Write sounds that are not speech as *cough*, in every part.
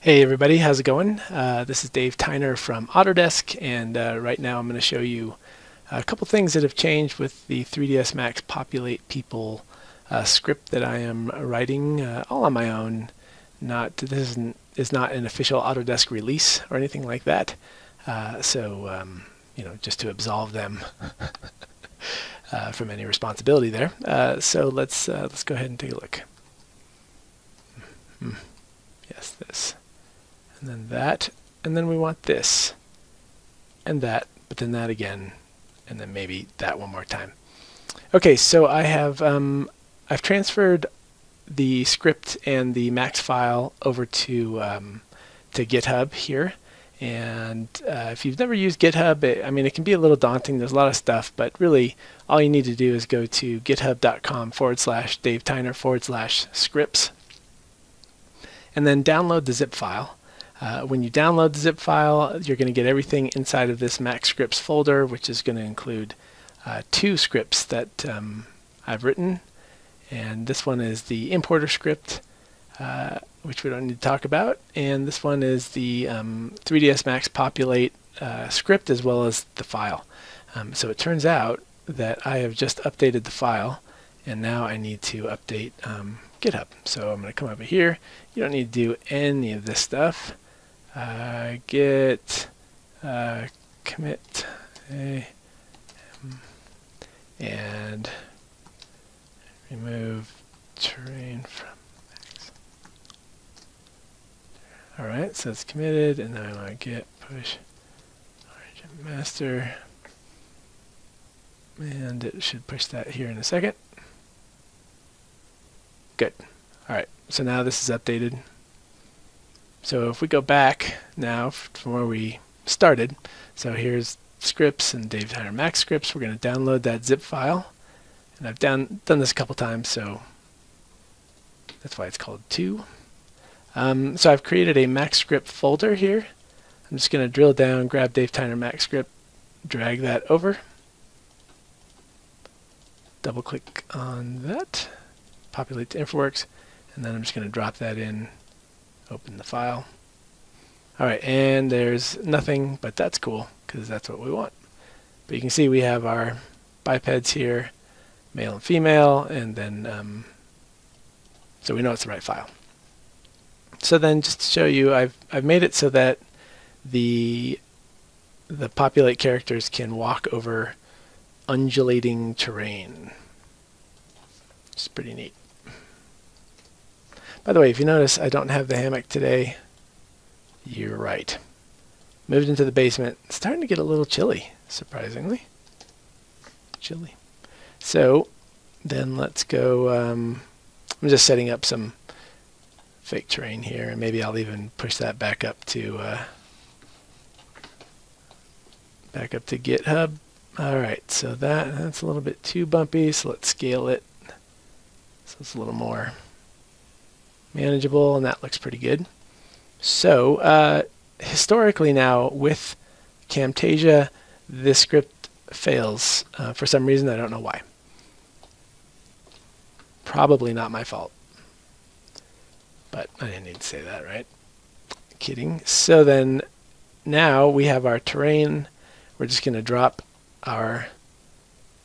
Hey everybody, how's it going? Uh, this is Dave Tyner from Autodesk, and uh, right now I'm going to show you a couple things that have changed with the 3ds Max Populate People uh, script that I am writing uh, all on my own. Not this isn't, is not an official Autodesk release or anything like that. Uh, so um, you know, just to absolve them *laughs* uh, from any responsibility there. so let's let's go ahead and take a look. Hmm. Yes, this and then that, and then we want this, and that, but then that again, and then maybe that one more time. Okay, so I have um, I've transferred the script and the max file over to um, to GitHub here. And uh, if you've never used GitHub, it, I mean, it can be a little daunting. There's a lot of stuff, but really, all you need to do is go to github.com forward slash Dave Tyner forward slash scripts, and then download the zip file. Uh, when you download the zip file, you're going to get everything inside of this Max Scripts folder, which is going to include uh, two scripts that um, I've written. And this one is the importer script, uh, which we don't need to talk about. And this one is the um, 3ds Max populate uh, script as well as the file. Um, so it turns out that I have just updated the file, and now I need to update um, GitHub. So I'm going to come over here. You don't need to do any of this stuff uh, git uh, commit and remove terrain from max. Alright, so it's committed, and then I want to git push origin master, and it should push that here in a second. Good. Alright, so now this is updated. So if we go back now from where we started, so here's scripts and Dave Tyner Max scripts. We're going to download that zip file. And I've done, done this a couple times, so that's why it's called 2. Um, so I've created a Max script folder here. I'm just going to drill down, grab Dave Tyner Max script, drag that over. Double click on that, populate to InfraWorks, and then I'm just going to drop that in open the file. Alright, and there's nothing, but that's cool, because that's what we want. But you can see we have our bipeds here, male and female, and then, um, so we know it's the right file. So then just to show you, I've, I've made it so that the, the populate characters can walk over undulating terrain. It's pretty neat. By the way, if you notice I don't have the hammock today, you're right. Moved into the basement. It's starting to get a little chilly, surprisingly. Chilly. So then let's go. Um, I'm just setting up some fake terrain here, and maybe I'll even push that back up to uh, back up to GitHub. All right, so that that's a little bit too bumpy, so let's scale it so it's a little more manageable, and that looks pretty good. So uh, historically now with Camtasia, this script fails uh, for some reason. I don't know why. Probably not my fault. But I didn't need to say that, right? Kidding. So then now we have our terrain. We're just going to drop our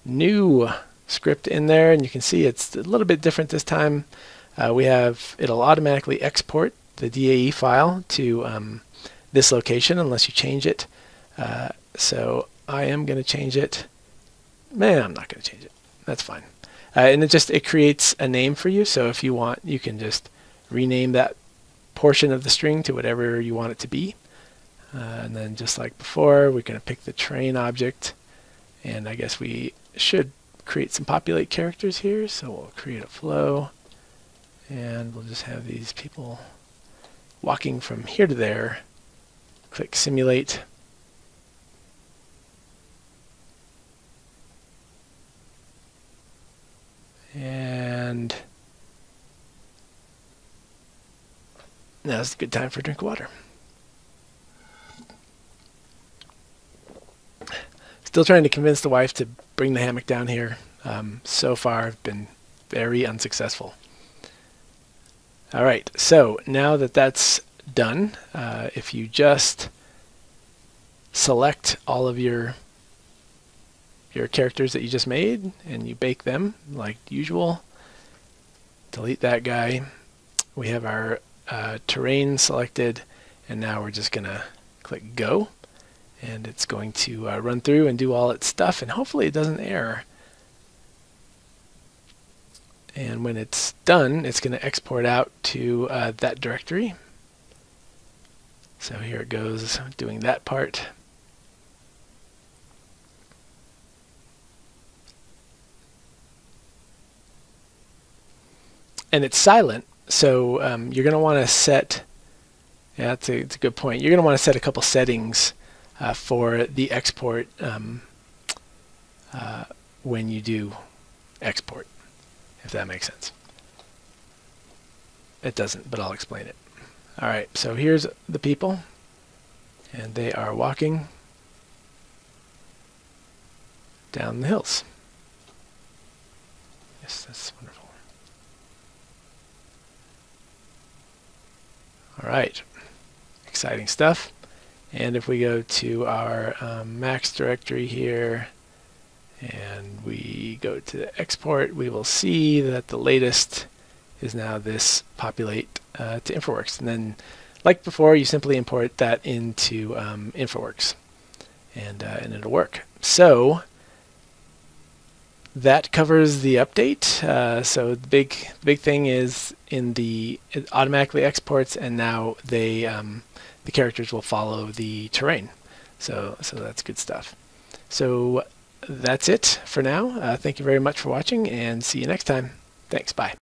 new script in there, and you can see it's a little bit different this time. Uh, we have, it'll automatically export the DAE file to um, this location unless you change it. Uh, so I am going to change it. Man, I'm not going to change it. That's fine. Uh, and it just, it creates a name for you. So if you want, you can just rename that portion of the string to whatever you want it to be. Uh, and then just like before, we're going to pick the terrain object. And I guess we should create some populate characters here. So we'll create a flow. And we'll just have these people walking from here to there. Click simulate. And now's a good time for a drink of water. Still trying to convince the wife to bring the hammock down here. Um, so far, I've been very unsuccessful. All right, so now that that's done. Uh, if you just select all of your your characters that you just made and you bake them like usual, delete that guy. We have our uh, terrain selected and now we're just to click go and it's going to uh, run through and do all its stuff and hopefully it doesn't error. And when it's done, it's going to export out to uh, that directory. So here it goes doing that part. And it's silent, so um, you're going to want to set, yeah, that's a, that's a good point. You're going to want to set a couple settings uh, for the export um, uh, when you do export, if that makes sense. It doesn't, but I'll explain it. All right, so here's the people, and they are walking down the hills. Yes, that's wonderful. All right, exciting stuff. And if we go to our um, Max directory here, and we go to the export, we will see that the latest is now this populate uh, to InfraWorks. And then, like before, you simply import that into um, InfraWorks, and, uh, and it'll work. So that covers the update. Uh, so the big big thing is in the it automatically exports, and now they um, the characters will follow the terrain. So so that's good stuff. So that's it for now. Uh, thank you very much for watching, and see you next time. Thanks. Bye.